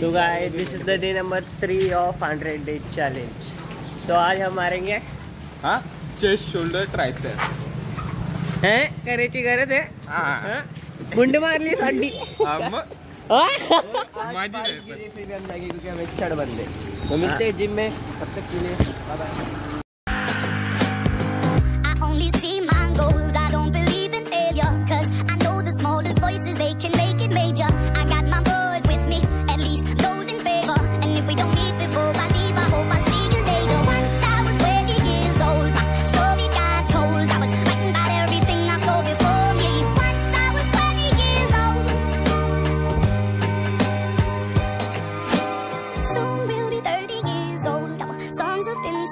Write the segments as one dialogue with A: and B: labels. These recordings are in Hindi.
A: तो guys this is the day number three of hundred day challenge तो आज हम मारेंगे
B: हाँ? चेस्ट शोल्डर ट्राइसेप्स
A: हैं? करायची गरज आहे
B: हाँ।
A: हं? जाएँगे क्योंकि हम एक छड़ बंदे तो मिलते हैं जिम में तब तक के लिए
C: bye bye voices, they can make it major. I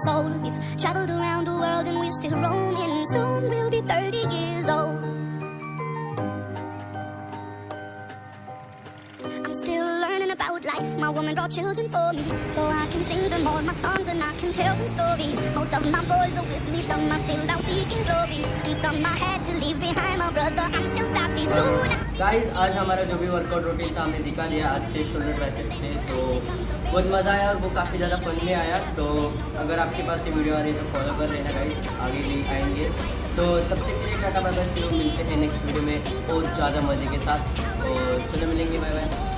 C: songs have been sold. We've traveled around the world and we're still roaming. Soon we'll be 30 years old. I'm still learning about life. My woman brought children for me, so I can sing them all my songs and I can tell them stories. Most of my boys are with me, some are still out seeking glory, and some I had to leave behind. My brother, I'm still stopping soon.
A: Guys आज हमारा जो भी वर्कआउट रूटीन था हमने दिखा दिया आज छः शोल्डर ट्राइसेप्स थे तो बहुत मज़ा आया और वो काफ़ी ज़्यादा फन में आया। तो अगर आपके पास ये वीडियो आ रही है तो फॉलो कर लेना गाइस आगे भी आएँगे। तो सबसे पहले टाटा बाय बाय मिलते हैं नेक्स्ट वीडियो में बहुत ज़्यादा मज़े के साथ। तो चलो मिलेंगे बाय बाय